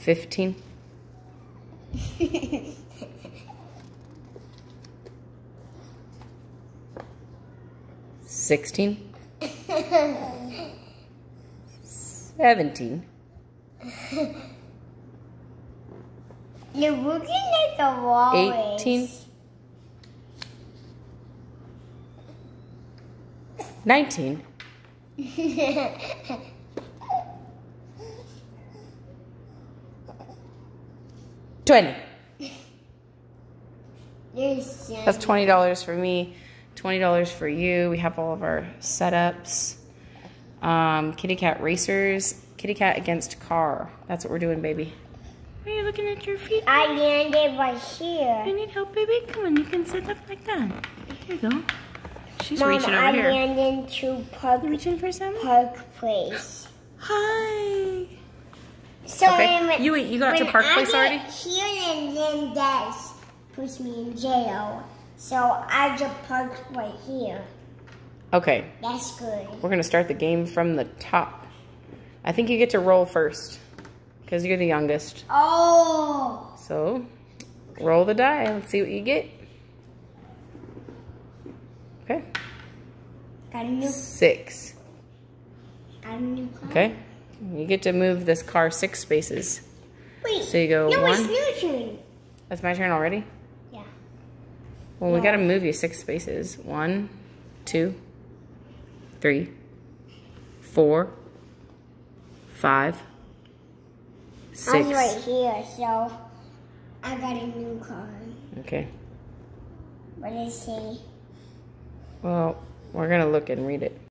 15. Sixteen. Seventeen. You're looking at the wall. Eighteen. Nineteen. Twenty. That's twenty dollars for me, twenty dollars for you. We have all of our setups. Um, kitty cat racers, kitty cat against car. That's what we're doing, baby. Are you looking at your feet? I landed right here. You need help, baby? Come on, you can sit up like that. There you go. She's Mom, reaching over I here. I landed to Park, Reaching for some? Park Place. Hi. So Okay. when- You- you got to Park I Place already? Here and then that puts me in jail. So I just parked right here. Okay, That's good. we're gonna start the game from the top. I think you get to roll first, because you're the youngest. Oh, So, roll the die. Let's see what you get. Okay, got a new, six. got a new. Okay, you get to move this car six spaces. Wait. So you go no, one. it's your turn. That's my turn already? Yeah. Well, we gotta move you six spaces. One, two, three, four, five, six. I'm right here, so I got a new car. Okay. What it say? Well, we're gonna look and read it.